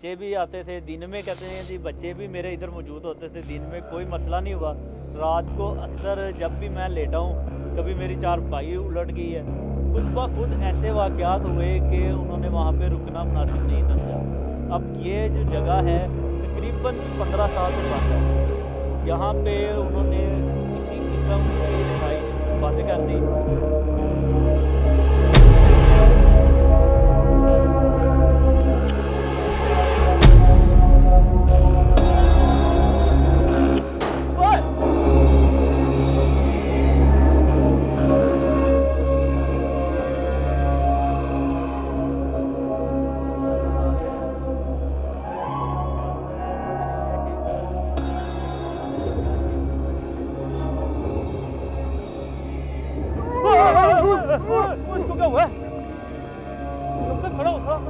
बच्चे भी आते थे, दिन में कहते हैं जी बच्चे भी मेरे इधर मौजूद होते थे, दिन में कोई मसला नहीं हुआ। रात को अक्सर जब भी मैं लेटा हूँ, कभी मेरी चार पाई उलट गई है। खुद ब खुद ऐसे वाक़ात हुए कि उन्होंने वहाँ पर रुकना मुनासिब नहीं समझा। अब ये जो जगह है, तकरीबन पंद्रह साल से बाद यहाँ पे उन्होंने किसी किस्म के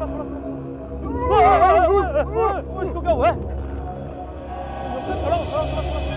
出来出来出来出来出来出来出来出来出来出来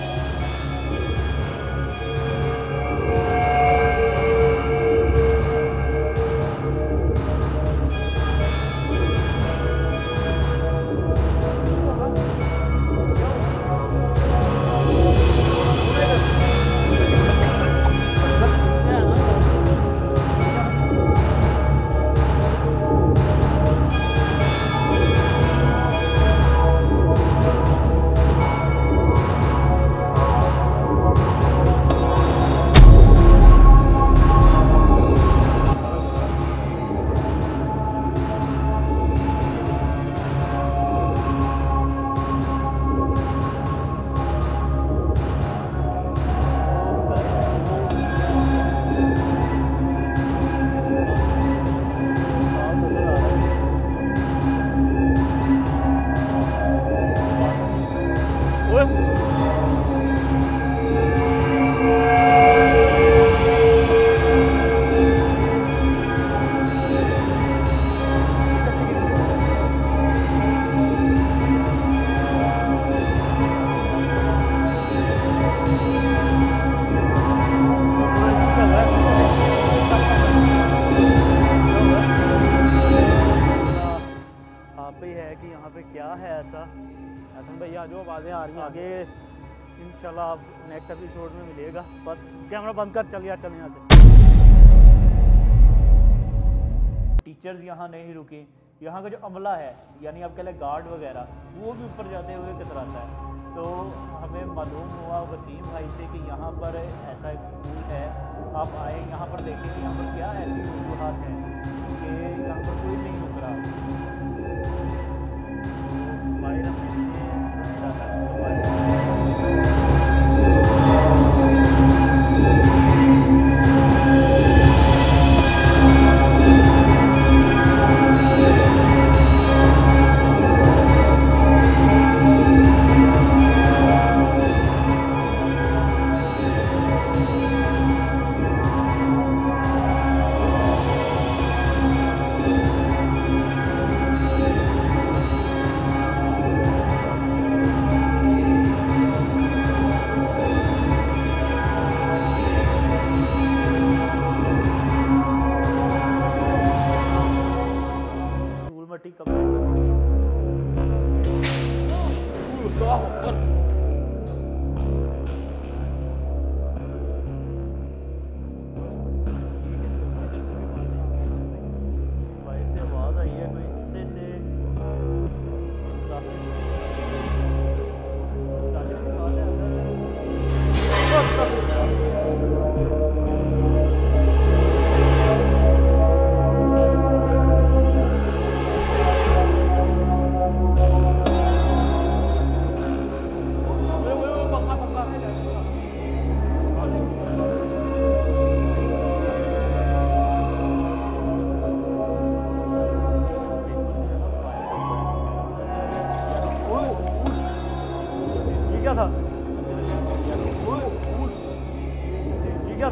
यहाँ पे क्या है ऐसा? हसन भैया जो आवाज़ें आ रही हैं। आगे इन आप नेक्स्ट एपिसोड में मिलेगा। बस कैमरा बंद कर चल यार चल यहाँ से। टीचर्स यहाँ नहीं रुके। यहाँ का जो अमला है यानी आप कह लें गार्ड वगैरह वो भी ऊपर जाते हुए कतराता है। तो हमें मालूम हुआ वसीम भाई से कि यहाँ पर ऐसा एक स्कूल है। आप आए यहाँ पर देखें यहाँ पर क्या ऐसी वजूहत हैं कि यहाँ पर कोई नहीं रुक रहा। item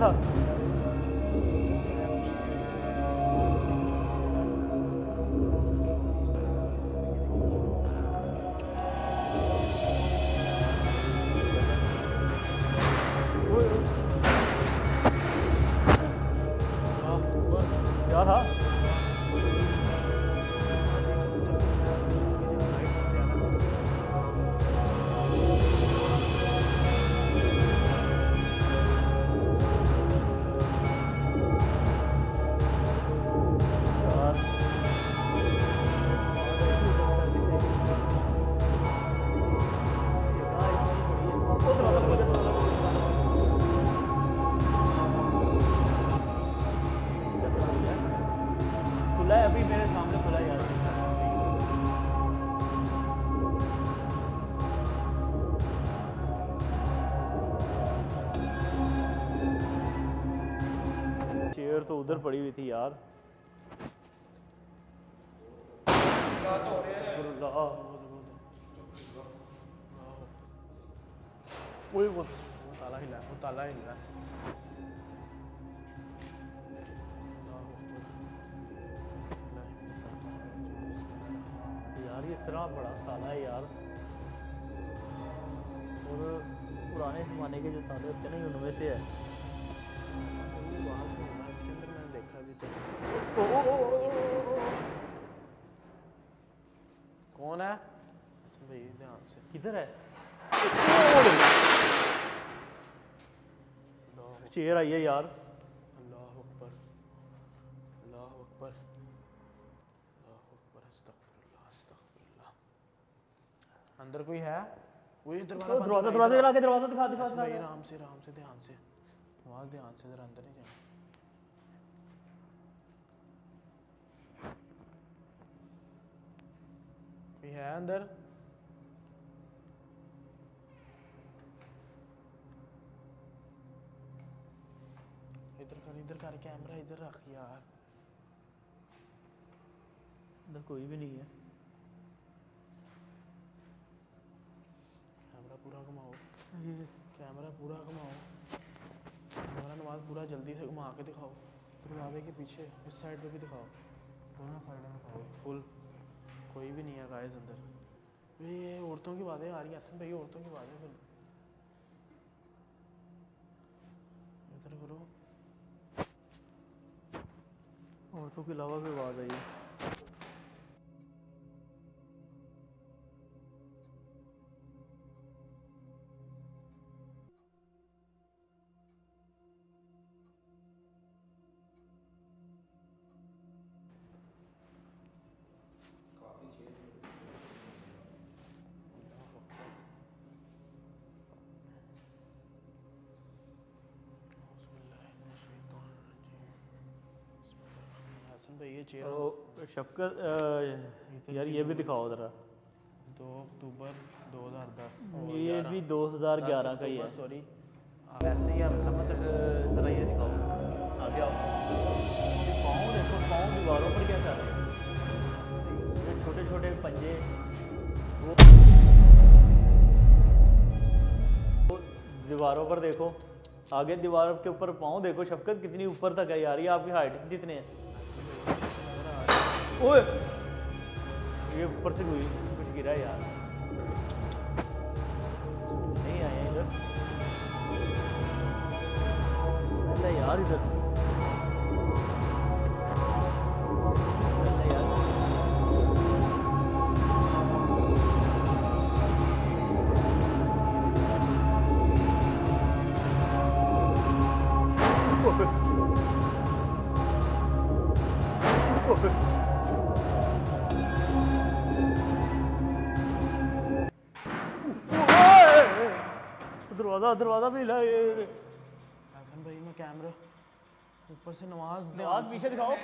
腾。भी मेरे सामने चेयर तो उधर पड़ी हुई थी यार। वो ताला हिला वो ताला हिला। इतना बड़ा ताला है यार और पुराने ज़माने के जो ताले होते हैं ना उनमें से है हो है? देखा भी तो ओ, ओ, ओ, ओ, ओ, ओ, ओ। कौन है भाई ध्यान से किधर है चेयर आई है यार अंदर कोई है? वो ये दरवाज़ा दरवाज़ा दरवाज़ा इधर लगा के दरवाज़ा दिखा दिखा भाई आराम से आराम से ध्यान से। वहाँ ध्यान से जरा अंदर नहीं जाना। कोई है अंदर? इधर कर इधर कर कैमरा इधर रख यार। अंदर कोई भी नहीं है। कैमरा पूरा घुमाओ। कैमरा पूरा घुमाओ। कैमरा नमाज़ पूरा जल्दी से घुमा के दिखाओ। दरवाजे के पीछे इस साइड पे भी दिखाओ। दोनों साइड में दिखाओ। फुल कोई भी नहीं है गाइस अंदर। ये ये औरतों की बातें आ रही हैं हसन भाई औरतों की बातें सुन। इधर करो। औरतों के अलावा भी आवाज़ आई? है हसन भाई ये चेहरा। ओ, शफकत यार ये भी दिखाओ ज़रा। दो अक्टूबर 2010 ये भी 2011 का ही है। सॉरी वैसे ही हम समझ सकते हैं ज़रा ये दिखाओ। आगे आओ। पाँव देखो पाँव दीवारों पर क्या कर रहे हैं? छोटे छोटे पंजे। वो वो दीवारों पर देखो। आगे दीवार के ऊपर पाँव देखो। शफकत कितनी ऊपर तक है यार। ये आपकी हाइट कितने है? ओए। ये ऊपर से कोई कुछ गिरा यार। नहीं आए इधर। यार इधर। अरे दरवाज़ा दरवाज़ा भी हिला ये हसन भाई मैं कैमरा ऊपर से नमाज़ नमाज़ पीछे दिखाओ।